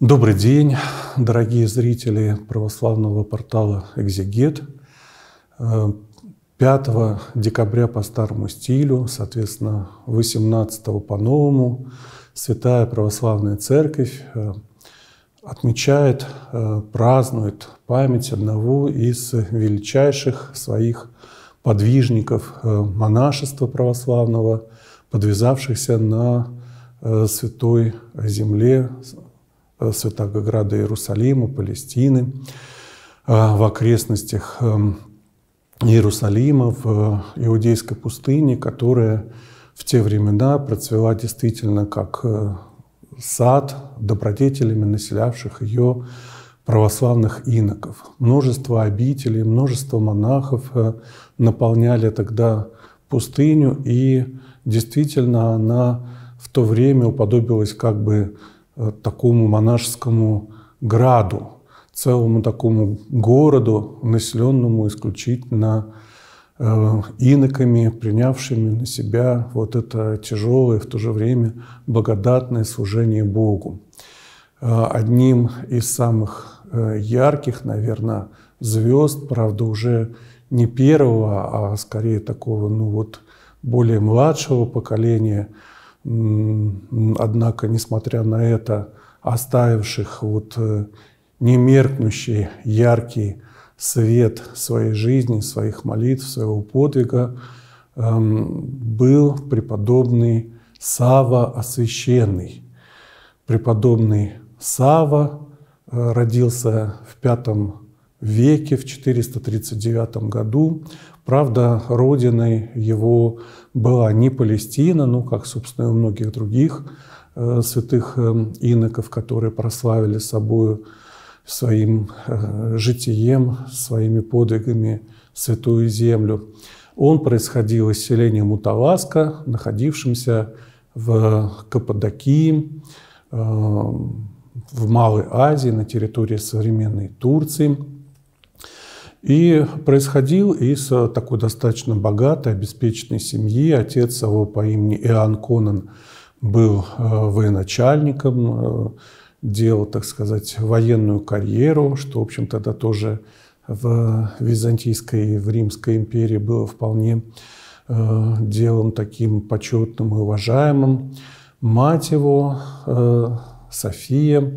Добрый день, дорогие зрители православного портала «Экзегет». 5 декабря по старому стилю, соответственно, 18 по новому, Святая Православная Церковь э, отмечает, э, празднует память одного из величайших своих подвижников э, монашества православного, подвязавшихся на святой земле Э, Святого Града Иерусалима, Палестины, э, в окрестностях эм, Иерусалима, в э, иудейской пустыне, которая в те времена процвела действительно как сад добродетелями населявших ее православных иноков. Множество обителей, множество монахов наполняли тогда пустыню, и действительно она в то время уподобилась как бы такому монашескому граду, целому такому городу, населенному исключительно э, иноками, принявшими на себя вот это тяжелое, в то же время благодатное служение Богу. Э, одним из самых ярких, наверное, звезд, правда, уже не первого, а скорее такого, ну вот, более младшего поколения – однако, несмотря на это, оставивших вот э, немеркнущий яркий свет своей жизни, своих молитв, своего подвига, эм, был преподобный Сава Освященный. Преподобный Сава э, родился в V веке, в 439 году. Правда, родиной его была не Палестина, ну, как, собственно, и у многих других э, святых э, иноков, которые прославили собою своим э, житием, своими подвигами святую землю. Он происходил из селения Муталаска, находившемся в Каппадокии, э, в Малой Азии, на территории современной Турции – и происходил из э, такой достаточно богатой, обеспеченной семьи. Отец его по имени Иоанн Конан был э, военачальником, э, делал, так сказать, военную карьеру, что, в общем, тогда тоже в Византийской и в Римской империи было вполне делом таким почетным и уважаемым. Мать его, София,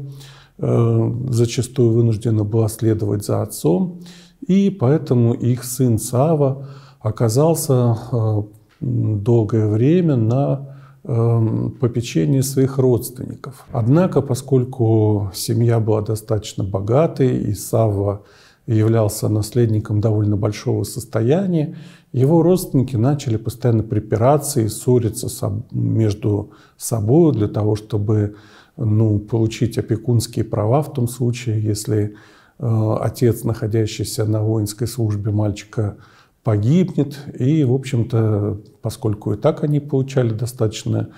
зачастую вынуждена была следовать за отцом, и поэтому их сын Сава оказался э, долгое время на э, попечении своих родственников. Однако, поскольку семья была достаточно богатой, и Савва являлся наследником довольно большого состояния, его родственники начали постоянно припираться и ссориться между собой для того, чтобы ну, получить опекунские права в том случае, если отец, находящийся на воинской службе мальчика, погибнет. И, в общем-то, поскольку и так они получали достаточно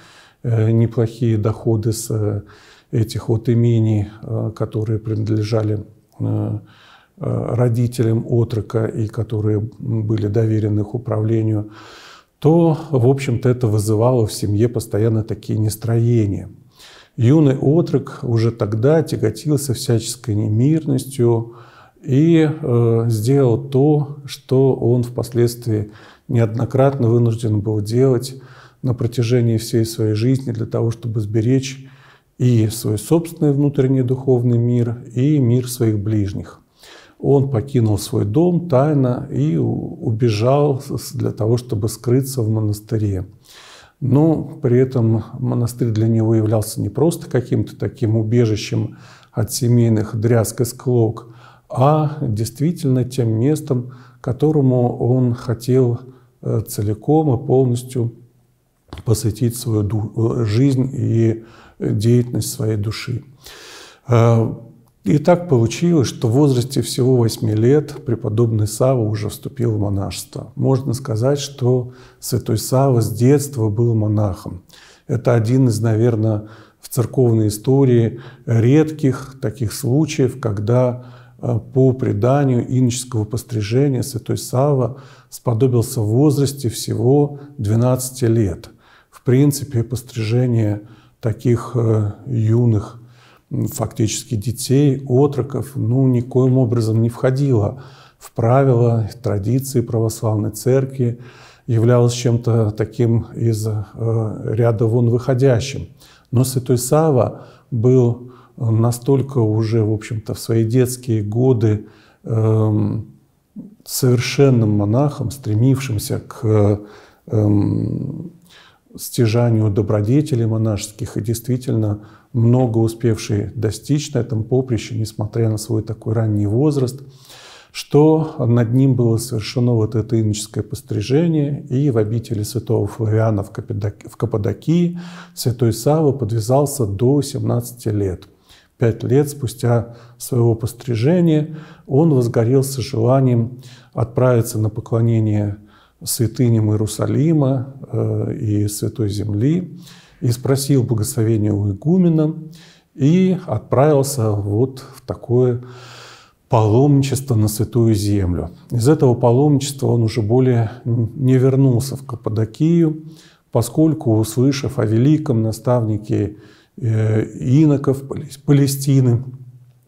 э, неплохие доходы с э, этих вот имений, которые принадлежали родителям отрока и которые были доверены их управлению, то, в общем-то, это вызывало в семье постоянно такие нестроения – Юный отрок уже тогда тяготился всяческой немирностью и э, сделал то, что он впоследствии неоднократно вынужден был делать на протяжении всей своей жизни для того, чтобы сберечь и свой собственный внутренний духовный мир, и мир своих ближних. Он покинул свой дом тайно и убежал для того, чтобы скрыться в монастыре. Но при этом монастырь для него являлся не просто каким-то таким убежищем от семейных дрязг и склок, а действительно тем местом, которому он хотел э, целиком и полностью посвятить свою э, жизнь и деятельность своей души. И так получилось, что в возрасте всего 8 лет преподобный Сава уже вступил в монашество. Можно сказать, что святой Сава с детства был монахом. Это один из, наверное, в церковной истории редких таких случаев, когда э, по преданию иноческого пострижения святой Сава сподобился в возрасте всего 12 лет. В принципе, пострижение таких э, юных фактически детей, отроков, ну, никоим образом не входило в правила, в традиции православной церкви, являлось чем-то таким из э, ряда вон выходящим. Но святой Сава был настолько уже, в общем-то, в свои детские годы эм, совершенным монахом, стремившимся к эм, стяжанию добродетелей монашеских и действительно много успевший достичь на этом поприще, несмотря на свой такой ранний возраст, что над ним было совершено вот это иноческое пострижение, и в обители святого Флавиана в Каппадокии святой Савва подвязался до 17 лет. Пять лет спустя своего пострижения он возгорелся желанием отправиться на поклонение святыням Иерусалима э, и Святой Земли, и спросил благословения у игумена, и отправился вот в такое паломничество на Святую Землю. Из этого паломничества он уже более не вернулся в Каппадокию, поскольку, услышав о великом наставнике э, иноков Палестины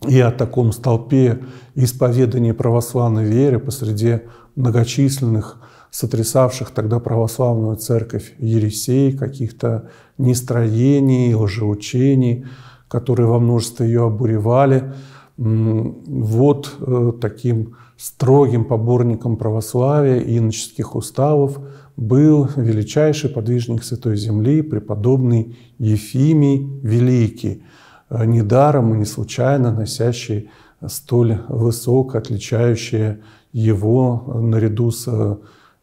и о таком столпе исповедания православной веры посреди многочисленных сотрясавших тогда православную церковь ересей, каких-то нестроений, лжеучений, которые во множестве ее обуревали. Вот э, таким строгим поборником православия и иноческих уставов был величайший подвижник Святой Земли, преподобный Ефимий Великий, э, недаром и не случайно носящий столь высоко отличающее его наряду с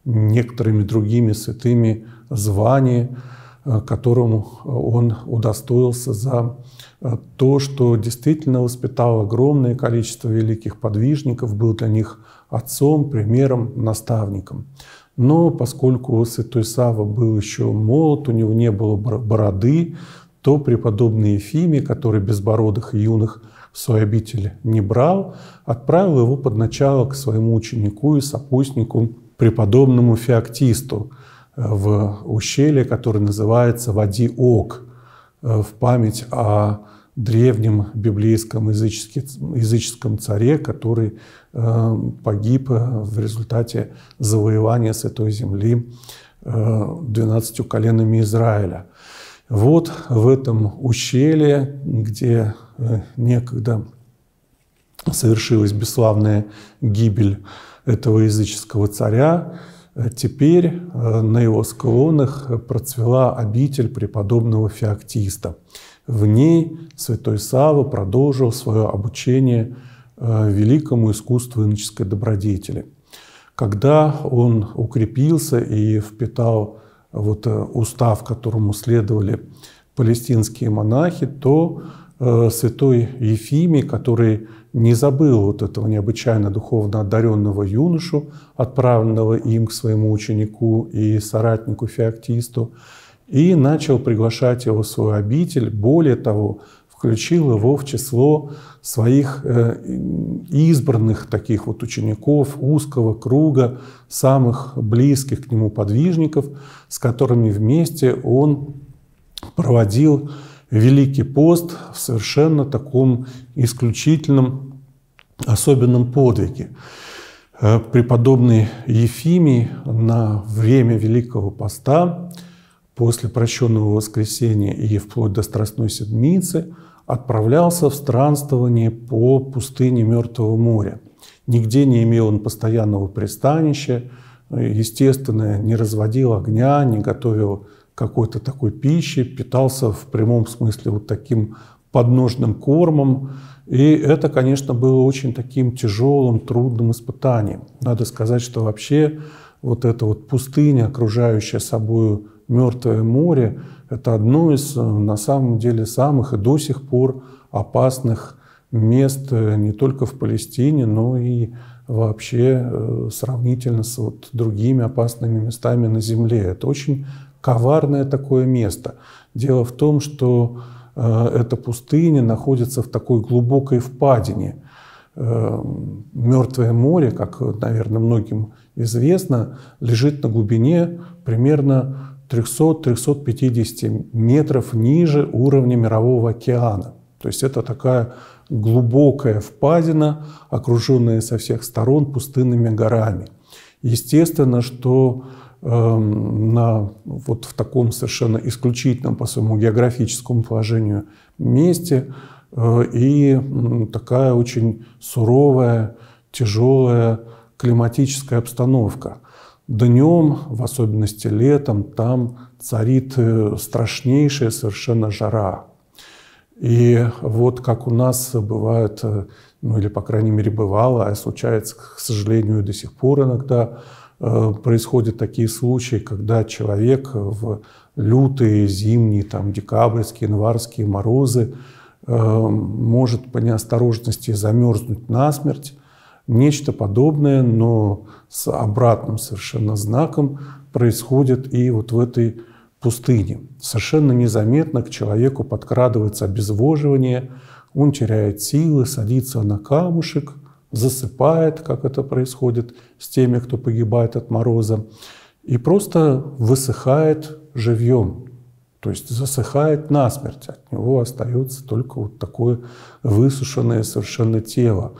некоторыми другими святыми звания, э, которому он удостоился за э, то, что действительно воспитал огромное количество великих подвижников, был для них отцом, примером, наставником. Но поскольку святой Сава был еще молод, у него не было бороды, то преподобный Ефимий, который безбородых и юных в свой обитель не брал, отправил его под начало к своему ученику и сопутнику преподобному феоктисту э, в ущелье, которое называется Вади-Ок, э, в память о древнем библейском языческом царе, который э, погиб в результате завоевания Святой Земли двенадцатью коленами Израиля. Вот в этом ущелье, где некогда совершилась бесславная гибель этого языческого царя, э, теперь э, на его склонах процвела обитель преподобного Феоктиста. В ней святой Сава продолжил свое обучение э, великому искусству иноческой добродетели. Когда он укрепился и впитал вот устав, которому следовали палестинские монахи, то святой Ефимий, который не забыл вот этого необычайно духовно одаренного юношу, отправленного им к своему ученику и соратнику Феоктисту, и начал приглашать его в свою обитель. Более того, включил его в число своих э, избранных таких вот учеников узкого круга, самых близких к нему подвижников, с которыми вместе он проводил Великий пост в совершенно таком исключительном, особенном подвиге. Э, преподобный Ефимий на время Великого поста, после прощенного воскресения и вплоть до Страстной Седмицы, отправлялся в странствование по пустыне Мертвого моря. Нигде не имел он постоянного пристанища, естественно, не разводил огня, не готовил какой-то такой пищи, питался в прямом смысле вот таким подножным кормом. И это, конечно, было очень таким тяжелым, трудным испытанием. Надо сказать, что вообще вот эта вот пустыня, окружающая собой Мертвое море, это одно из, на самом деле, самых и до сих пор опасных мест не только в Палестине, но и вообще э, сравнительно с вот другими опасными местами на Земле. Это очень коварное такое место. Дело в том, что э, эта пустыня находится в такой глубокой впадине. Э, Мертвое море, как, наверное, многим известно, лежит на глубине примерно 300-350 метров ниже уровня Мирового океана. То есть это такая глубокая впадина, окруженная со всех сторон пустынными горами. Естественно, что на, вот в таком совершенно исключительном по своему географическому положению месте э, и такая очень суровая, тяжелая климатическая обстановка. Днем, в особенности летом, там царит э, страшнейшая совершенно жара. И вот как у нас бывает, э, ну или по крайней мере бывало, а случается, к сожалению, до сих пор иногда происходят такие случаи, когда человек в лютые зимние, там, декабрьские, январские морозы может по неосторожности замерзнуть насмерть, Нечто подобное, но с обратным совершенно знаком происходит и вот в этой пустыне. Совершенно незаметно к человеку подкрадывается обезвоживание, он теряет силы, садится на камушек, засыпает, как это происходит с теми, кто погибает от мороза, и просто высыхает живьем, то есть засыхает насмерть. От него остается только вот такое высушенное совершенно тело.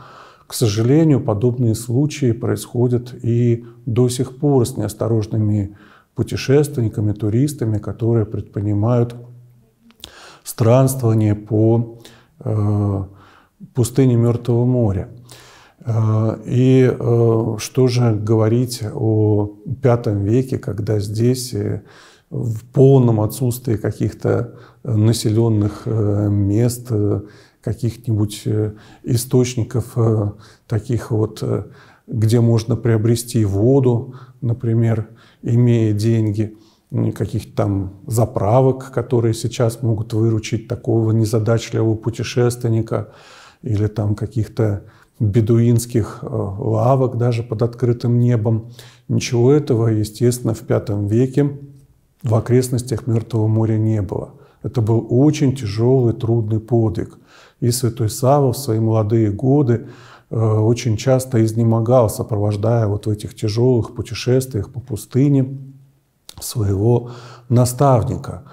К сожалению, подобные случаи происходят и до сих пор с неосторожными путешественниками, туристами, которые предпринимают странствование по э, пустыне Мертвого моря. Э, и э, что же говорить о V веке, когда здесь э, в полном отсутствии каких-то населенных мест, каких-нибудь источников таких вот, где можно приобрести воду, например, имея деньги, каких-то там заправок, которые сейчас могут выручить такого незадачливого путешественника, или там каких-то бедуинских лавок даже под открытым небом. Ничего этого, естественно, в V веке в окрестностях Мертвого моря не было. Это был очень тяжелый, трудный подвиг. И святой Савва в свои молодые годы э, очень часто изнемогал, сопровождая вот в этих тяжелых путешествиях по пустыне своего наставника.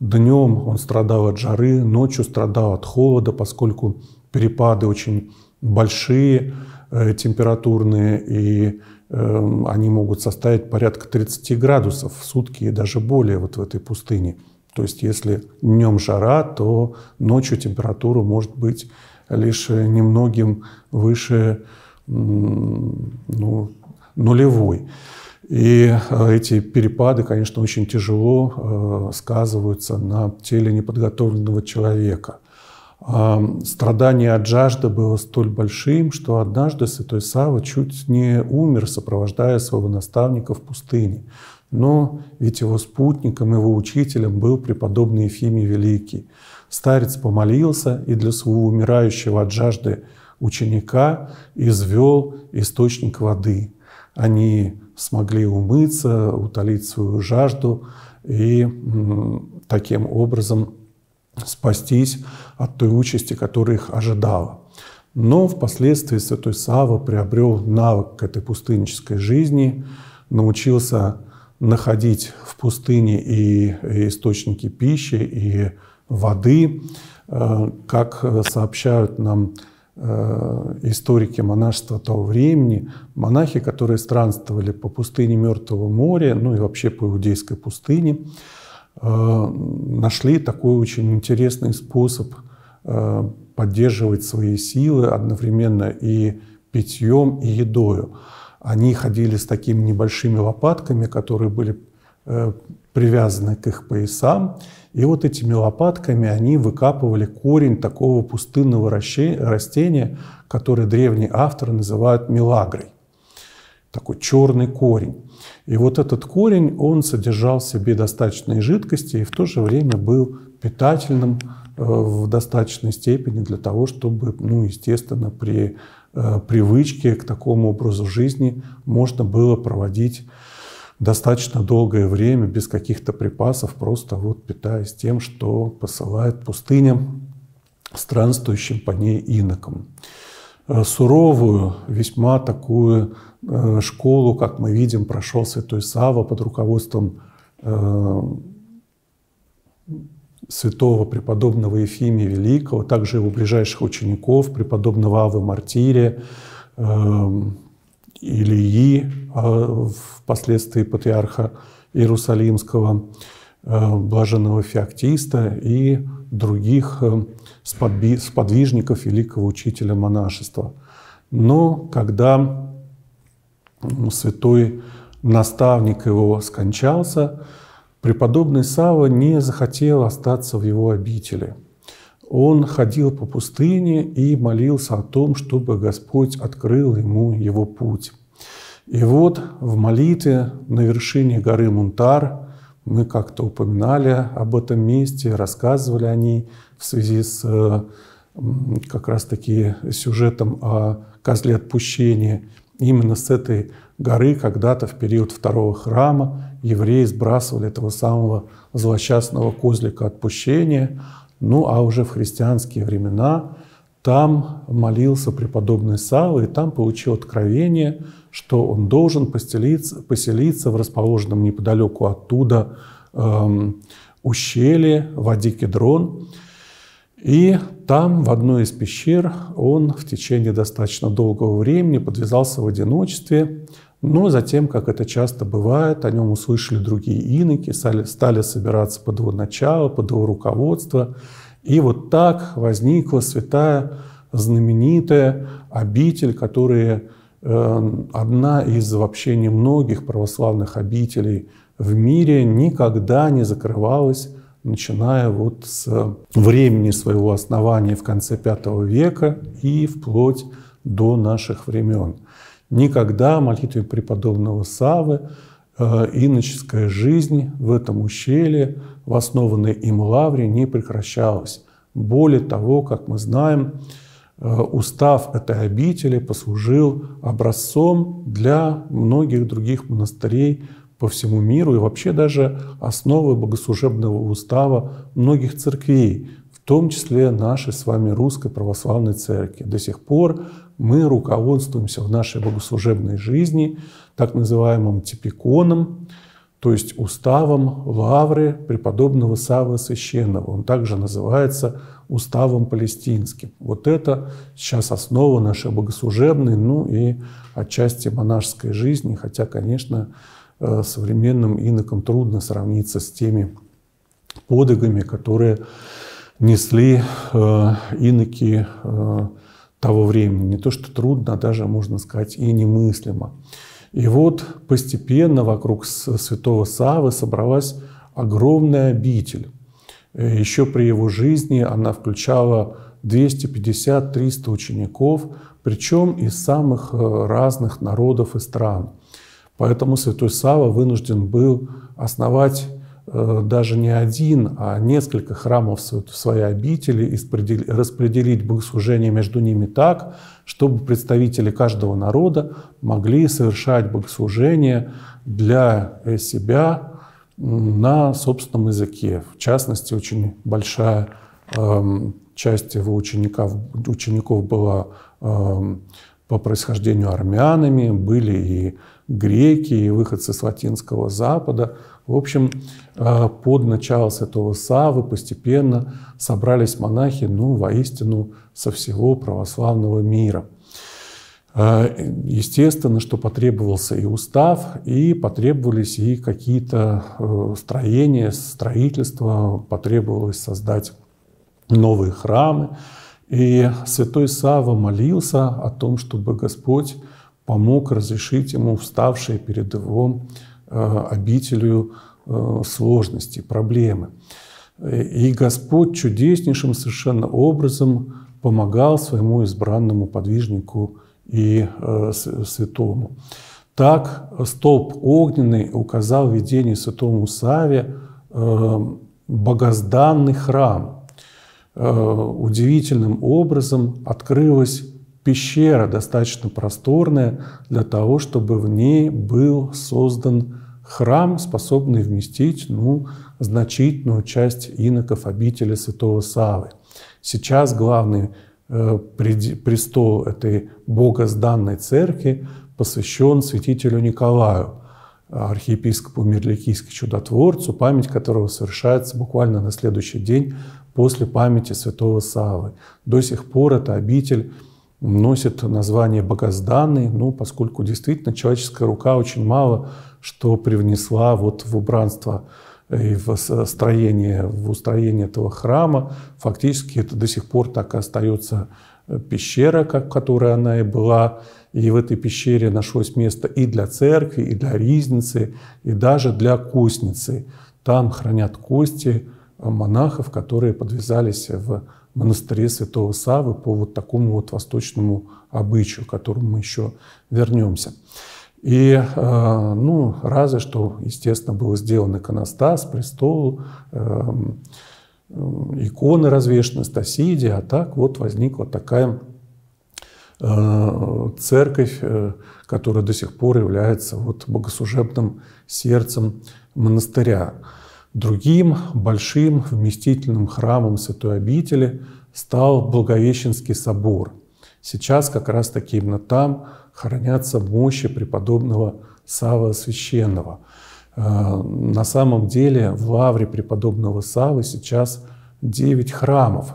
Днем он страдал от жары, ночью страдал от холода, поскольку перепады очень большие, э, температурные, и э, они могут составить порядка 30 градусов в сутки и даже более вот в этой пустыне. То есть если днем жара, то ночью температура может быть лишь немногим выше ну, нулевой. И э, эти перепады, конечно, очень тяжело э, сказываются на теле неподготовленного человека. Страдание от жажды было столь большим, что однажды святой Сава чуть не умер, сопровождая своего наставника в пустыне. Но ведь его спутником, его учителем был преподобный Ефимий Великий. Старец помолился и для своего умирающего от жажды ученика извел источник воды. Они смогли умыться, утолить свою жажду и таким образом спастись от той участи, которая их ожидала. Но впоследствии святой Сава приобрел навык к этой пустыннической жизни, научился находить в пустыне и источники пищи, и воды. Э, как сообщают нам э, историки монашества того времени, монахи, которые странствовали по пустыне Мертвого моря, ну и вообще по иудейской пустыне, нашли такой очень интересный способ поддерживать свои силы одновременно и питьем, и едою. Они ходили с такими небольшими лопатками, которые были э, привязаны к их поясам. И вот этими лопатками они выкапывали корень такого пустынного растения, который древние авторы называют мелагрой. Такой черный корень. И вот этот корень, он содержал в себе достаточной жидкости и в то же время был питательным э, в достаточной степени для того, чтобы, ну, естественно, при Э, привычки к такому образу жизни можно было проводить достаточно долгое время без каких-то припасов, просто вот питаясь тем, что посылает пустыня странствующим по ней инокам. Э, суровую, весьма такую э, школу, как мы видим, прошел святой Сава под руководством святого преподобного Ефимия Великого, также его ближайших учеников, преподобного Авы Мартирия, э, Ильи, э, впоследствии патриарха Иерусалимского, э, блаженного Феоктиста и других э, сподвижников великого учителя монашества. Но когда святой наставник его скончался, преподобный Сава не захотел остаться в его обители. Он ходил по пустыне и молился о том, чтобы Господь открыл ему его путь. И вот в молитве на вершине горы Мунтар, мы как-то упоминали об этом месте, рассказывали о ней в связи с как раз-таки сюжетом о козле отпущения. Именно с этой горы когда-то в период второго храма евреи сбрасывали этого самого злосчастного козлика отпущения. Ну а уже в христианские времена там молился преподобный Савва, и там получил откровение, что он должен поселиться, поселиться в расположенном неподалеку оттуда эм, ущелье в Кедрон. И там, в одной из пещер, он в течение достаточно долгого времени подвязался в одиночестве, но затем, как это часто бывает, о нем услышали другие иноки, стали собираться под его начало, под его руководство. И вот так возникла святая, знаменитая обитель, которая э, одна из вообще немногих православных обителей в мире никогда не закрывалась начиная вот с времени своего основания в конце V века и вплоть до наших времен. Никогда молитве преподобного Савы э, иноческая жизнь в этом ущелье, в основанной им лавре, не прекращалась. Более того, как мы знаем, э, устав этой обители послужил образцом для многих других монастырей по всему миру и вообще даже основы богослужебного устава многих церквей, в том числе нашей с вами Русской Православной Церкви. До сих пор мы руководствуемся в нашей богослужебной жизни так называемым типиконом, то есть уставом Лавры преподобного Савы Священного. Он также называется уставом палестинским. Вот это сейчас основа нашей богослужебной, ну и отчасти монашеской жизни, хотя, конечно, Э, современным инокам трудно сравниться с теми подвигами, которые несли э, иноки э, того времени. Не то, что трудно, а даже, можно сказать, и немыслимо. И вот постепенно вокруг святого Савы собралась огромная обитель. Еще при его жизни она включала 250-300 учеников, причем из самых разных народов и стран – Поэтому святой Сава вынужден был основать э, даже не один, а несколько храмов в своей обители и распределить богослужение между ними так, чтобы представители каждого народа могли совершать богослужение для себя на собственном языке. В частности, очень большая эм, часть его учеников, учеников была эм, по происхождению армянами, были и греки и выходцы с латинского запада. В общем, э, под начало святого Савы постепенно собрались монахи, ну, воистину, со всего православного мира. Э, естественно, что потребовался и устав, и потребовались и какие-то э, строения, строительство, потребовалось создать новые храмы. И святой Сава молился о том, чтобы Господь помог разрешить ему вставшие перед его э, обителью э, сложности, проблемы. И Господь чудеснейшим совершенно образом помогал своему избранному подвижнику и э, святому. Так столб огненный указал в видении святому Саве богозданный храм. Удивительным образом открылась пещера достаточно просторная для того, чтобы в ней был создан храм, способный вместить ну, значительную часть иноков обители Святого Савы. Сейчас главный э, престол этой богозданной церкви посвящен святителю Николаю. архиепископу Мирликийскому чудотворцу, память которого совершается буквально на следующий день после памяти святого Савы. До сих пор эта обитель носит название Богозданный, ну, поскольку действительно человеческая рука очень мало что привнесла вот в убранство и в строение, в устроение этого храма. Фактически это до сих пор так и остается э, пещера, как, которая она и была. И в этой пещере нашлось место и для церкви, и для ризницы, и даже для костницы. Там хранят кости монахов, которые подвязались в монастыре Святого Савы по вот такому вот восточному обычаю, к которому мы еще вернемся. И, э, ну, разве что, естественно, был сделан иконостас, престол, эм, иконы развешаны, стасиди, а так вот возникла такая э, церковь, э, которая до сих пор является вот богослужебным сердцем монастыря. Другим большим вместительным храмом Святой обители стал Благовещенский собор. Сейчас как раз таки именно там хранятся мощи преподобного Савва Священного. Э, на самом деле в лавре преподобного Савы сейчас 9 храмов.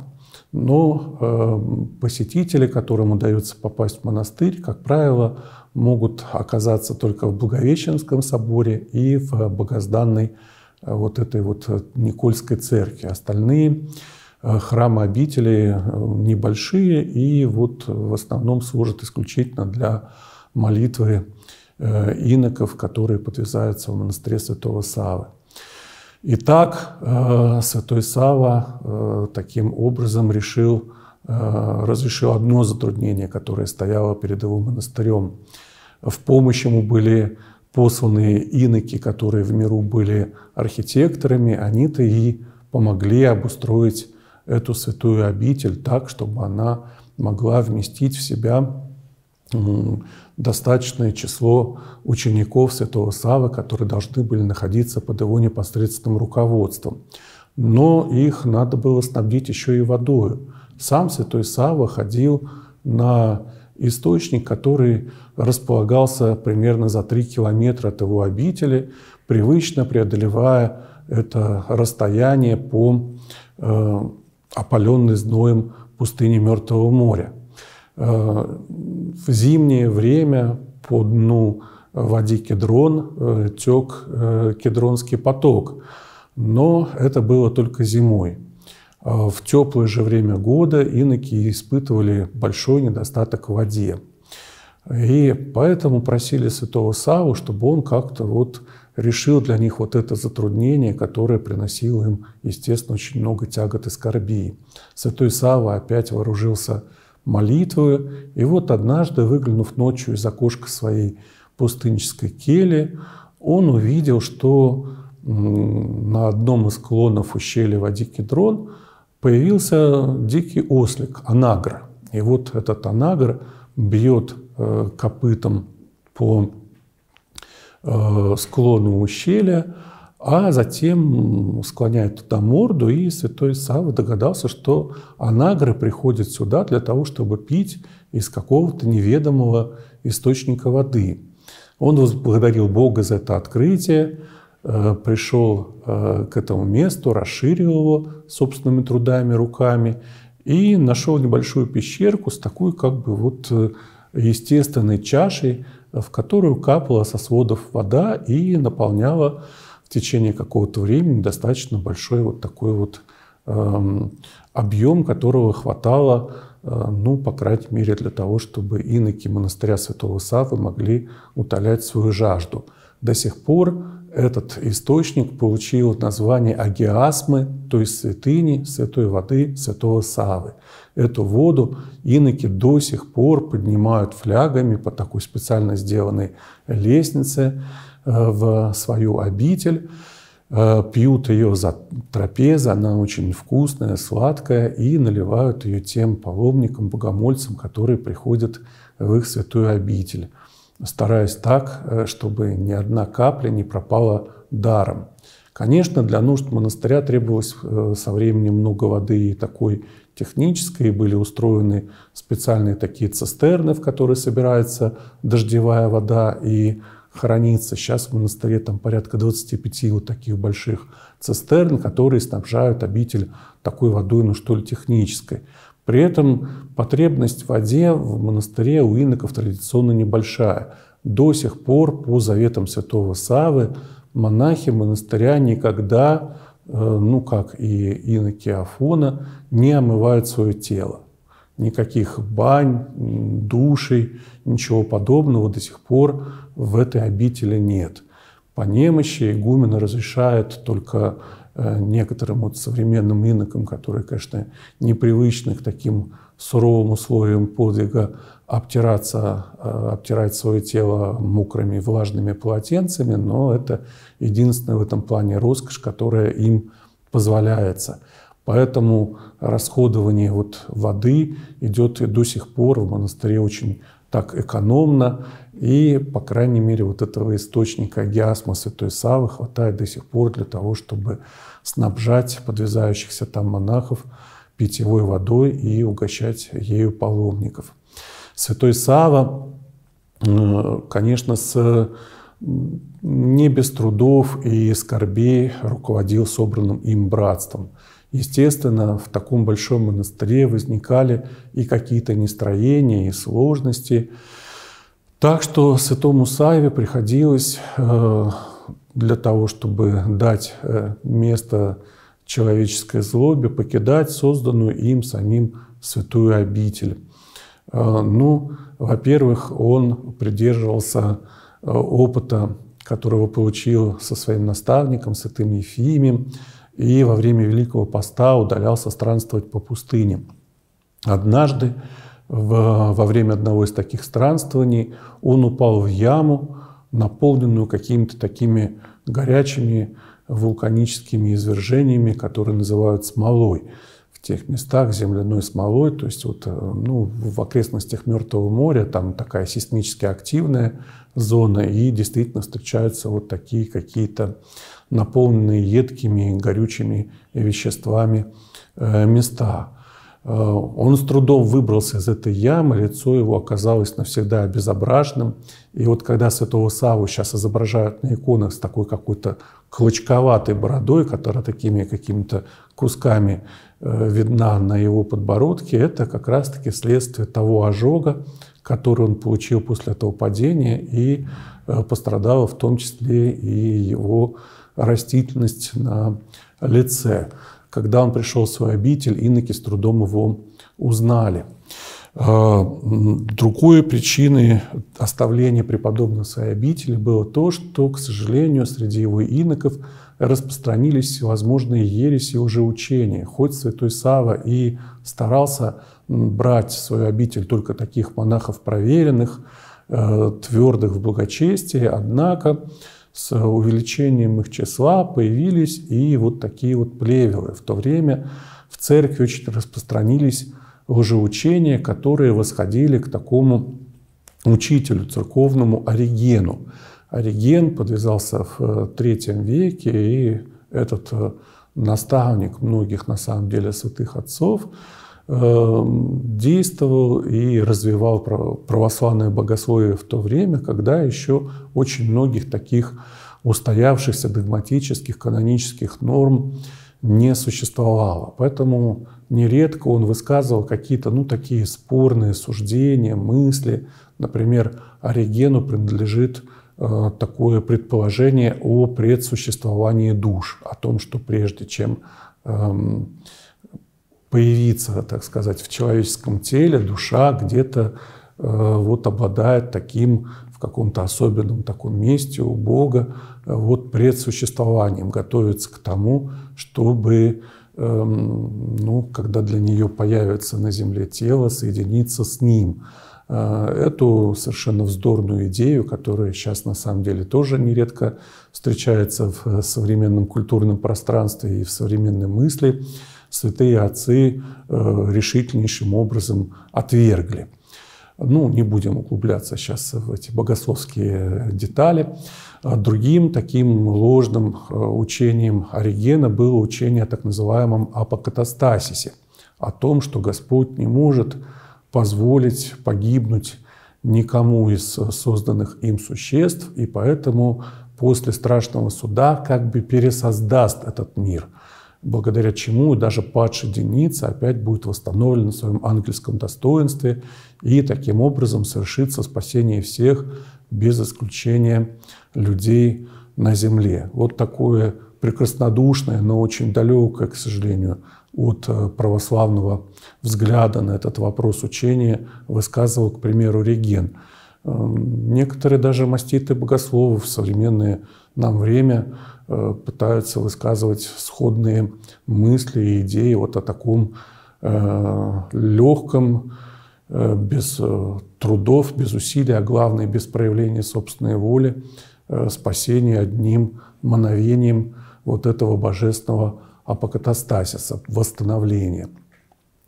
Но э, посетители, которым удается попасть в монастырь, как правило, могут оказаться только в Благовещенском соборе и в богозданной вот этой вот э, Никольской церкви. Остальные э, храмы обители небольшие и вот в основном служат исключительно для молитвы иноков, которые подвязаются в монастыре Святого Савы. Итак, Святой Сава таким образом решил, разрешил одно затруднение, которое стояло перед его монастырем. В помощь ему были посланные иноки, которые в миру были архитекторами, они-то и помогли обустроить эту святую обитель так, чтобы она могла вместить в себя достаточное число учеников святого Савы, которые должны были находиться под его непосредственным руководством. Но их надо было снабдить еще и водой. Сам святой Сава ходил на источник, который располагался примерно за 3 километра от его обители, привычно преодолевая это расстояние по э, опаленной зноем пустыне Мертвого моря. Э, в зимнее время по дну води Кедрон э, тек э, Кедронский поток, но это было только зимой. А в теплое же время года иноки испытывали большой недостаток в воде. И поэтому просили святого Саву, чтобы он как-то вот решил для них вот это затруднение, которое приносило им, естественно, очень много тягот и скорби. Святой Сава опять вооружился молитвой, и вот однажды, выглянув ночью из окошка своей пустынческой кели, он увидел, что на одном из склонов ущелья води Кедрон появился дикий ослик, анагра. И вот этот анагр бьет э, копытом по э, склону ущелья, а затем склоняет туда морду, и святой Савва догадался, что анагры приходят сюда для того, чтобы пить из какого-то неведомого источника воды. Он возблагодарил Бога за это открытие, пришел э, к этому месту, расширил его собственными трудами, руками и нашел небольшую пещерку с такой как бы вот э, естественной чашей, в которую капала со сводов вода и наполняла в течение какого-то времени достаточно большой вот такой вот эм, объем, которого хватало, ну, по крайней мере, для того, чтобы иноки монастыря Святого Савы могли утолять свою жажду. До сих пор этот источник получил название Агиасмы, то есть святыни, святой воды, святого Савы. Эту воду иноки до сих пор поднимают флягами по такой специально сделанной лестнице э, в свою обитель, э, пьют ее за трапезы, она очень вкусная, сладкая, и наливают ее тем паломникам, богомольцам, которые приходят в их святую обитель стараясь так, э, чтобы ни одна капля не пропала даром. Конечно, для нужд монастыря требовалось э, со временем много воды и такой технической, были устроены специальные такие цистерны, в которые собирается дождевая вода, и хранится. Сейчас в монастыре там порядка 25 вот таких больших цистерн, которые снабжают обитель такой водой, ну что ли, технической. При этом потребность в воде в монастыре у иноков традиционно небольшая. До сих пор по заветам святого Савы монахи монастыря никогда, э, ну как и иноки Афона, не омывают свое тело. Никаких бань, душей, ничего подобного до сих пор в этой обители нет. По немощи игумен разрешает только некоторым вот современным инокам, которые, конечно, непривычны к таким суровым условиям подвига, обтираться, э, обтирать свое тело мокрыми влажными полотенцами, но это единственная в этом плане роскошь, которая им позволяется. Поэтому расходование вот воды идет и до сих пор в монастыре очень так экономно, и, по крайней мере, вот этого источника гиасма Святой Савы хватает до сих пор для того, чтобы снабжать подвязающихся там монахов питьевой водой и угощать ею паломников. Святой Сава, э, конечно, с не без трудов и скорбей руководил собранным им братством. Естественно, в таком большом монастыре возникали и какие-то нестроения, и сложности. Так что святому Саве приходилось э, для того, чтобы дать э, место человеческой злобе, покидать созданную им самим святую обитель. Э, ну, во-первых, он придерживался опыта, которого получил со своим наставником, святым Ефимием, и во время Великого Поста удалялся странствовать по пустыне. Однажды в, во время одного из таких странствований он упал в яму, наполненную какими-то такими горячими вулканическими извержениями, которые называют смолой. В тех местах земляной смолой, то есть вот, ну, в окрестностях Мертвого моря, там такая сейсмически активная зона, и действительно встречаются вот такие какие-то наполненные едкими, горючими веществами э, места. Э, он с трудом выбрался из этой ямы, лицо его оказалось навсегда обезображенным. И вот когда святого Саву сейчас изображают на иконах с такой какой-то клочковатой бородой, которая такими какими-то кусками э, видна на его подбородке, это как раз-таки следствие того ожога, который он получил после этого падения, и пострадала в том числе и его растительность на лице. Когда он пришел в свою обитель, иноки с трудом его узнали. А, другой причиной оставления преподобного своей обители было то, что, к сожалению, среди его иноков распространились всевозможные ереси и лжеучения. Хоть святой Сава и старался брать в свою обитель только таких монахов проверенных, э, твердых в благочестии, однако с увеличением их числа появились и вот такие вот плевелы. В то время в церкви очень распространились лжеучения, которые восходили к такому учителю церковному Оригену. Ориген подвязался в третьем веке, и этот э, наставник многих, на самом деле, святых отцов, действовал и развивал православное богословие в то время, когда еще очень многих таких устоявшихся догматических, канонических норм не существовало. Поэтому нередко он высказывал какие-то ну, такие спорные суждения, мысли. Например, Оригену принадлежит э, такое предположение о предсуществовании душ, о том, что прежде чем э, появиться, так сказать, в человеческом теле, душа где-то э, вот обладает таким в каком-то особенном таком месте у Бога, э, вот предсуществованием, готовится к тому, чтобы, э, ну, когда для нее появится на земле тело, соединиться с Ним. Э, эту совершенно вздорную идею, которая сейчас на самом деле тоже нередко встречается в современном культурном пространстве и в современной мысли, святые отцы э, решительнейшим образом отвергли. Ну, не будем углубляться сейчас в эти богословские детали. А другим таким ложным э, учением Оригена было учение о так называемом апокатастасисе, о том, что Господь не может позволить погибнуть никому из созданных им существ, и поэтому после страшного суда как бы пересоздаст этот мир, благодаря чему даже падшая Деница опять будет восстановлена в своем ангельском достоинстве, и таким образом совершится спасение всех, без исключения людей на земле. Вот такое прекраснодушное, но очень далекое, к сожалению, от э, православного взгляда на этот вопрос учения высказывал, к примеру, Реген. Эм, некоторые даже маститы богословы в современное нам время э, пытаются высказывать сходные мысли и идеи вот о таком э, легком, без трудов, без усилий, а главное, без проявления собственной воли, спасении одним мановением вот этого божественного апокатастасиса, восстановления.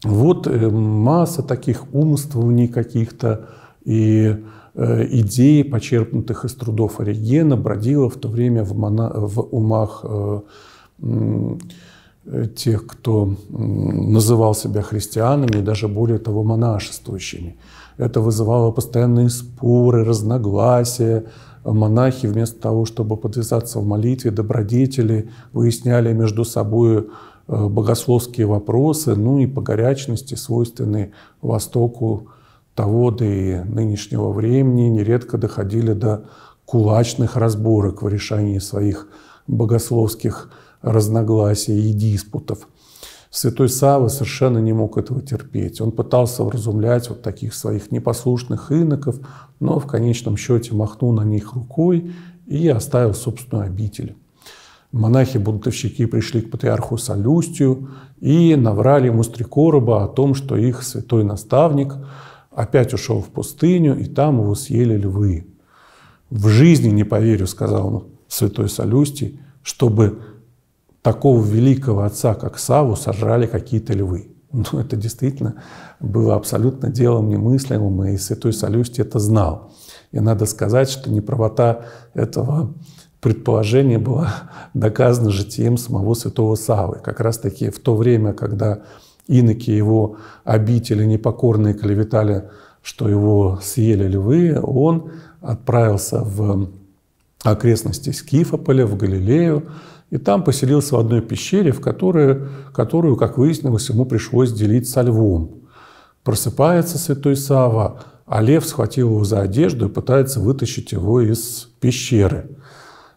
Вот э, масса таких умствований каких-то и э, идей, почерпнутых из трудов Оригена, бродила в то время в, мона... в умах э, тех, кто называл себя христианами, и даже более того монашествующими. Это вызывало постоянные споры, разногласия, монахи вместо того, чтобы подвязаться в молитве, добродетели, выясняли между собой э, богословские вопросы, ну и по горячности, свойственные Востоку того, да и нынешнего времени, нередко доходили до кулачных разборок в решении своих богословских разногласий и диспутов. Святой Савва совершенно не мог этого терпеть. Он пытался вразумлять вот таких своих непослушных иноков, но в конечном счете махнул на них рукой и оставил собственную обитель. Монахи-бунтовщики пришли к патриарху Солюстию и наврали ему с о том, что их святой наставник опять ушел в пустыню, и там его съели львы. «В жизни не поверю», — сказал он святой Солюстий, «чтобы такого великого отца, как Саву, сожрали какие-то львы. Ну, это действительно было абсолютно делом немыслимым, и Святой Солюстий это знал. И надо сказать, что неправота этого предположения была доказана житием самого святого Савы. Как раз-таки в то время, когда иноки его обители непокорные клеветали, что его съели львы, он отправился в окрестности Скифополя, в Галилею, и там поселился в одной пещере, в которой, которую, как выяснилось, ему пришлось делить со львом. Просыпается святой Сава, а лев схватил его за одежду и пытается вытащить его из пещеры.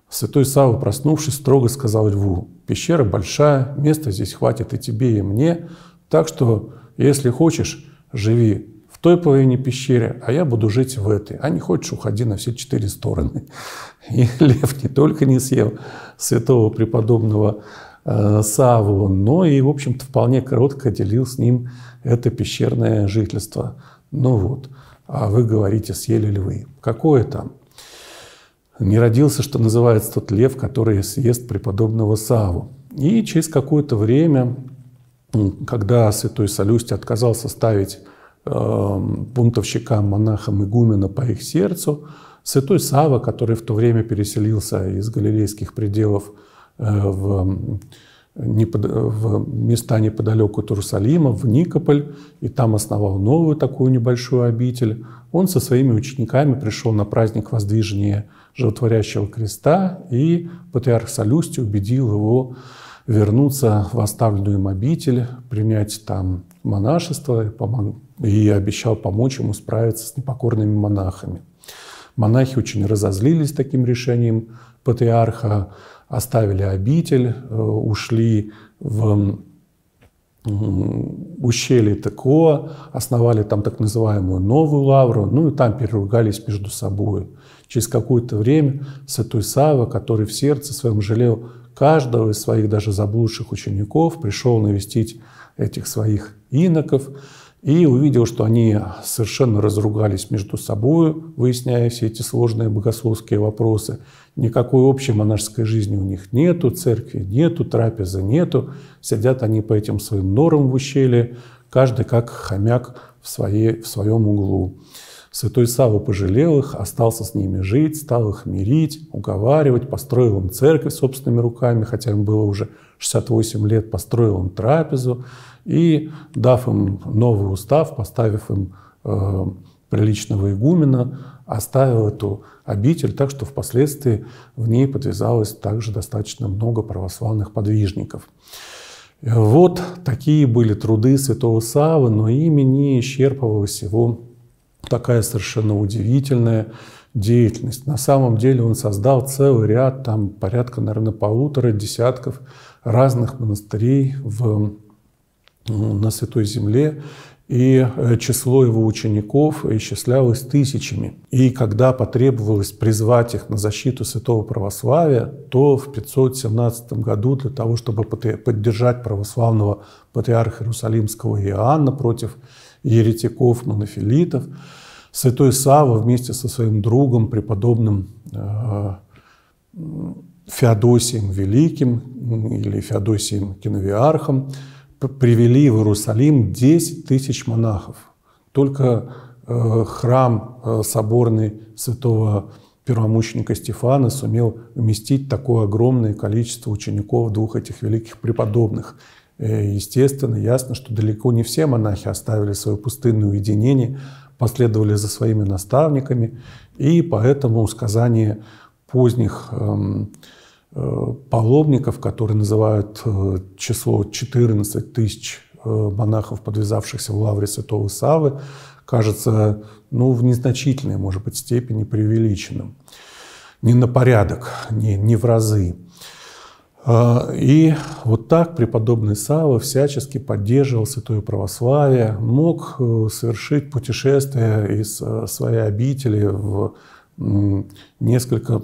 Святой Сава, проснувшись, строго сказал льву, «Пещера большая, места здесь хватит и тебе, и мне, так что, если хочешь, живи в той половине пещеры, а я буду жить в этой. А не хочешь, уходи на все четыре стороны». И лев не только не съел святого преподобного э, Саву, но и, в общем-то, вполне коротко делил с ним это пещерное жительство. Ну вот, а вы говорите, съели львы. Какое там? Не родился, что называется, тот лев, который съест преподобного Саву. И через какое-то время, когда святой Солюстий отказался ставить э, бунтовщикам, монахам игумена по их сердцу, Святой Сава, который в то время переселился из галилейских пределов э, в, в места неподалеку от Иерусалима, в Никополь, и там основал новую такую небольшую обитель, он со своими учениками пришел на праздник воздвижения животворящего креста, и патриарх Солюстий убедил его вернуться в оставленную им обитель, принять там монашество и обещал помочь ему справиться с непокорными монахами. Монахи очень разозлились таким решением патриарха, оставили обитель, э, ушли в ущелье Текоа, основали там так называемую новую лавру, ну и там переругались между собой. Через какое-то время святой Сава, который в сердце своем жалел каждого из своих даже заблудших учеников, пришел навестить этих своих иноков, и увидел, что они совершенно разругались между собой, выясняя все эти сложные богословские вопросы. Никакой общей монашеской жизни у них нету, церкви нету, трапезы нету. Сидят они по этим своим норам в ущелье, каждый как хомяк в, своей, в своем углу. Святой Савва пожалел их, остался с ними жить, стал их мирить, уговаривать, построил им церковь собственными руками, хотя им было уже 68 лет, построил им трапезу, и дав им новый устав, поставив им э, приличного игумена, оставил эту обитель, так что впоследствии в ней подвязалось также достаточно много православных подвижников. Вот такие были труды святого Савы, но ими не исчерпывалась его такая совершенно удивительная деятельность. На самом деле он создал целый ряд, там порядка, наверное, полутора десятков разных монастырей в, на Святой Земле, и э, число его учеников исчислялось тысячами. И когда потребовалось призвать их на защиту святого православия, то в 517 году для того, чтобы поддержать православного патриарха Иерусалимского Иоанна против еретиков, монофилитов, святой Сава вместе со своим другом, преподобным э, Феодосием Великим или Феодосием Киновиархом, привели в Иерусалим 10 тысяч монахов. Только э, храм э, соборный святого первомученика Стефана сумел вместить такое огромное количество учеников двух этих великих преподобных. Э, естественно, ясно, что далеко не все монахи оставили свое пустынное уединение, последовали за своими наставниками, и поэтому сказание поздних эм, Э, паломников, которые называют э, число 14 тысяч монахов, подвязавшихся в лавре святого Савы, кажется ну, в незначительной, может быть, степени преувеличенным. Не на порядок, не, не в разы. И вот так преподобный Сава всячески поддерживал святое православие, мог совершить путешествие из своей обители в несколько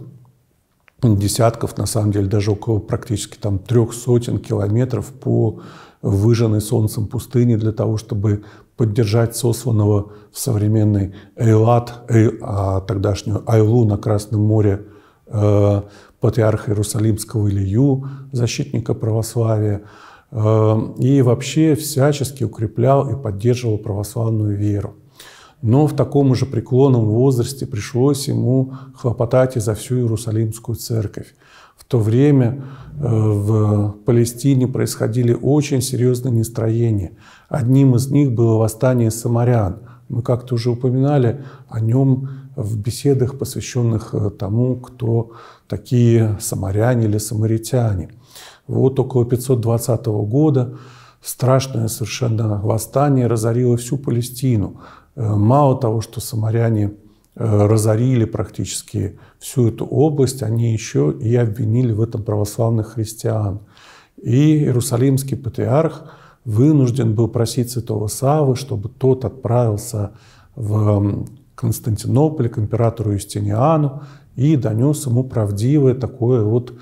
десятков, на самом деле даже около практически там трех сотен километров по выжженной солнцем пустыне для того, чтобы поддержать сосланного в современный Эйлат, Эй, а тогдашнюю Айлу на Красном море. Э, патриарха Иерусалимского Илью, защитника православия, э, и вообще всячески укреплял и поддерживал православную веру. Но в таком же преклонном возрасте пришлось ему хлопотать и за всю Иерусалимскую церковь. В то время э, в Палестине происходили очень серьезные нестроения. Одним из них было восстание самарян. Мы как-то уже упоминали о нем в беседах, посвященных э, тому, кто такие самаряне или самаритяне. Вот около 520 года страшное совершенно восстание разорило всю Палестину. Э, мало того, что самаряне э, разорили практически всю эту область, они еще и обвинили в этом православных христиан. И Иерусалимский патриарх вынужден был просить святого Савы, чтобы тот отправился в Константинополь к императору Юстиниану и донес ему правдивое такое вот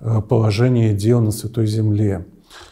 э, положение дел на Святой Земле.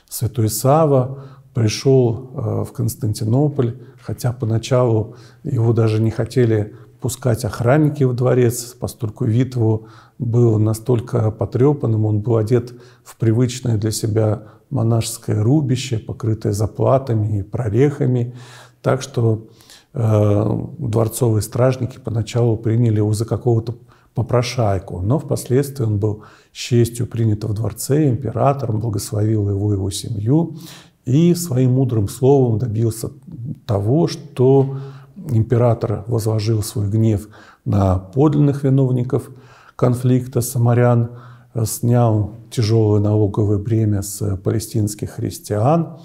Святой Сава пришел в Константинополь хотя поначалу его даже не хотели пускать охранники в дворец, поскольку вид его был настолько потрепанным, он был одет в привычное для себя монашеское рубище, покрытое заплатами и прорехами, так что э, дворцовые стражники поначалу приняли его за какого-то попрошайку, но впоследствии он был с честью принят в дворце, императором благословил его и его семью, и своим мудрым словом добился того, что император возложил свой гнев на подлинных виновников конфликта самарян, снял тяжелое налоговое бремя с палестинских христиан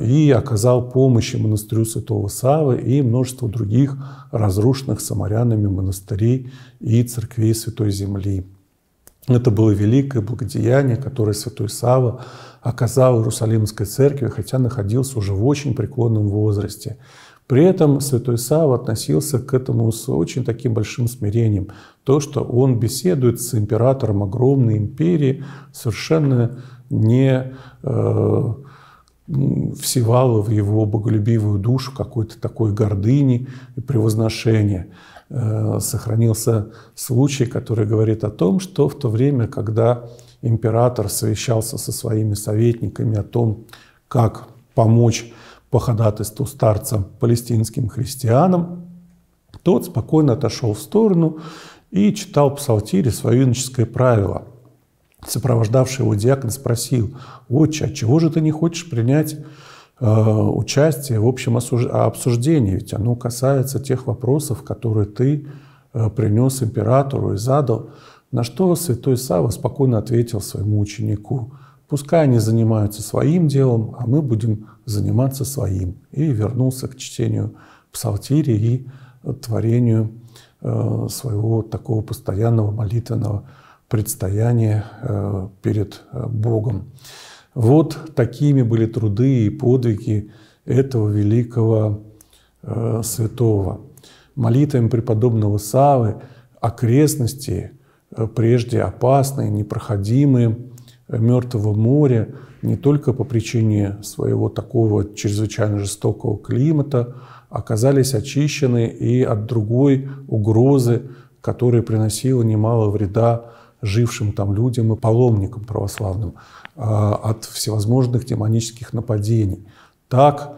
и оказал помощь монастырю Святого Савы и множеству других разрушенных самарянами монастырей и церквей Святой Земли. Это было великое благодеяние, которое святой Сава оказал Иерусалимской церкви, хотя находился уже в очень преклонном возрасте. При этом святой Сава относился к этому с очень таким большим смирением. То, что он беседует с императором огромной империи, совершенно не э, всевало в его боголюбивую душу какой-то такой гордыни и превозношения. Э, сохранился случай, который говорит о том, что в то время, когда император совещался со своими советниками о том, как помочь по ходатайству старца палестинским христианам, тот спокойно отошел в сторону и читал псалтире свое иноческое правило. Сопровождавший его диакон спросил, «Отче, а чего же ты не хочешь принять участие в общем обсуждении, ведь оно касается тех вопросов, которые ты принес императору и задал, на что святой Савва спокойно ответил своему ученику, пускай они занимаются своим делом, а мы будем заниматься своим. И вернулся к чтению псалтири и творению э, своего такого постоянного молитвенного предстояния э, перед э, Богом. Вот такими были труды и подвиги этого великого святого. Молитвами преподобного Савы окрестности, прежде опасные, непроходимые, Мертвого моря не только по причине своего такого чрезвычайно жестокого климата, оказались очищены и от другой угрозы, которая приносила немало вреда жившим там людям и паломникам православным, а, от всевозможных демонических нападений. Так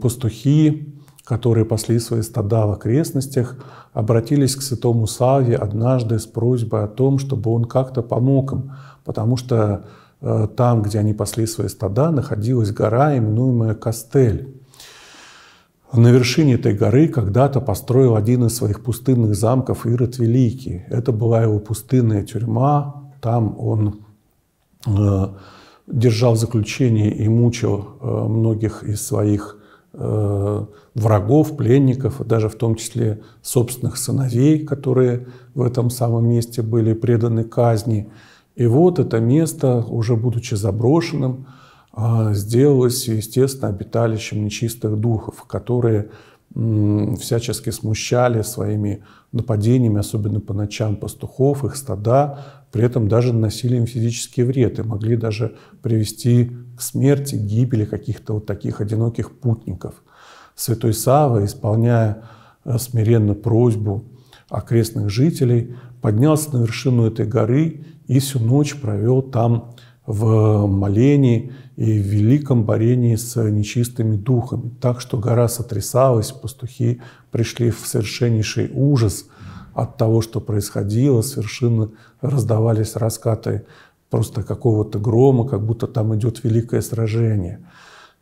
пастухи, которые пасли свои стада в окрестностях, обратились к святому Саве однажды с просьбой о том, чтобы он как-то помог им, потому что э, там, где они пасли свои стада, находилась гора, именуемая Костель. На вершине этой горы когда-то построил один из своих пустынных замков Ирод Великий. Это была его пустынная тюрьма. Там он э, держал заключение и мучил э, многих из своих э, врагов, пленников, даже в том числе собственных сыновей, которые в этом самом месте были преданы казни. И вот это место, уже будучи заброшенным, а, сделалось, естественно, обиталищем нечистых духов, которые всячески смущали своими нападениями, особенно по ночам пастухов, их стада, при этом даже наносили им физический вред и могли даже привести к смерти, гибели каких-то вот таких одиноких путников. Святой Сава, исполняя э, смиренно просьбу окрестных жителей, поднялся на вершину этой горы и всю ночь провел там в молении и в великом борении с нечистыми духами. Так что гора сотрясалась, пастухи пришли в совершеннейший ужас от того, что происходило, совершенно раздавались раскаты просто какого-то грома, как будто там идет великое сражение.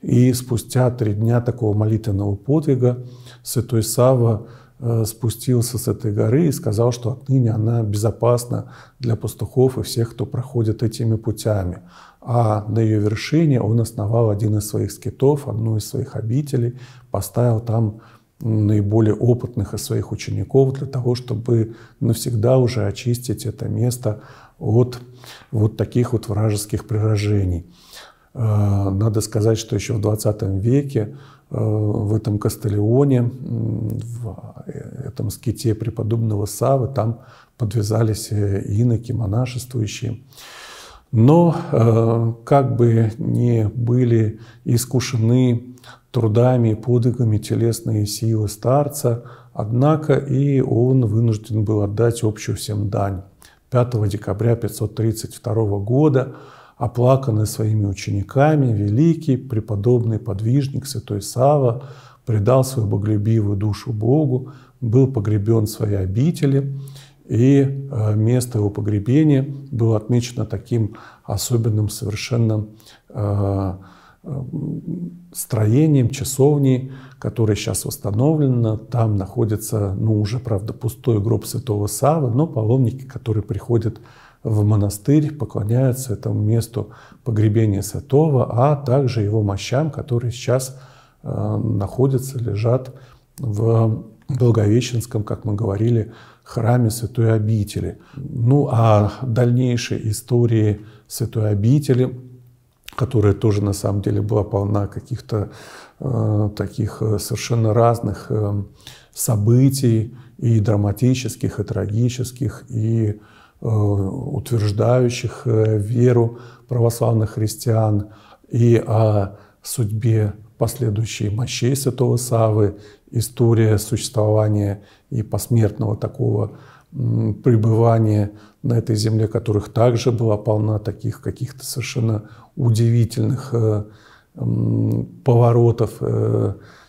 И спустя три дня такого молитвенного подвига святой Савва Э, спустился с этой горы и сказал, что отныне она безопасна для пастухов и всех, кто проходит этими путями. А на ее вершине он основал один из своих скитов, одну из своих обителей, поставил там наиболее опытных из своих учеников для того, чтобы навсегда уже очистить это место от вот таких вот вражеских прирожений. Э, надо сказать, что еще в 20 веке Э, в этом Кастелеоне, в этом ските преподобного Савы, там подвязались э, иноки, монашествующие. Но э, как бы не были искушены трудами и подвигами телесные силы старца, однако и он вынужден был отдать общую всем дань. 5 декабря 532 года оплаканный своими учениками, великий преподобный подвижник святой Сава предал свою боголюбивую душу Богу, был погребен в своей обители, и э, место его погребения было отмечено таким особенным совершенно э, э, строением, часовней, которая сейчас восстановлена. Там находится, ну, уже, правда, пустой гроб святого Савы, но паломники, которые приходят в монастырь, поклоняются этому месту погребения святого, а также его мощам, которые сейчас э, находятся, лежат в Благовещенском, как мы говорили, храме Святой Обители. Ну а дальнейшей истории Святой Обители, которая тоже на самом деле была полна каких-то э, таких э, совершенно разных э, событий, и драматических, и трагических, и утверждающих э, веру православных христиан и о судьбе последующей мощей святого Савы, история существования и посмертного такого пребывания на этой земле, которых также была полна таких каких-то совершенно удивительных э, поворотов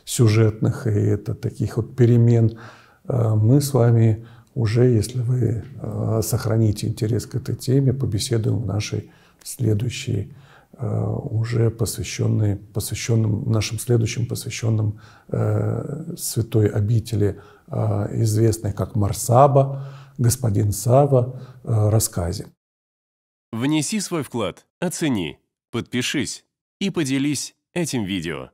сюжетных и это таких вот перемен. Мы с вами уже, если вы э, сохраните интерес к этой теме, побеседуем в нашей следующей уже посвященный, посвященным нашим следующим, посвященным святой обители, известной как Марсаба, господин Сава, рассказе. Внеси свой вклад, оцени, подпишись и поделись этим видео.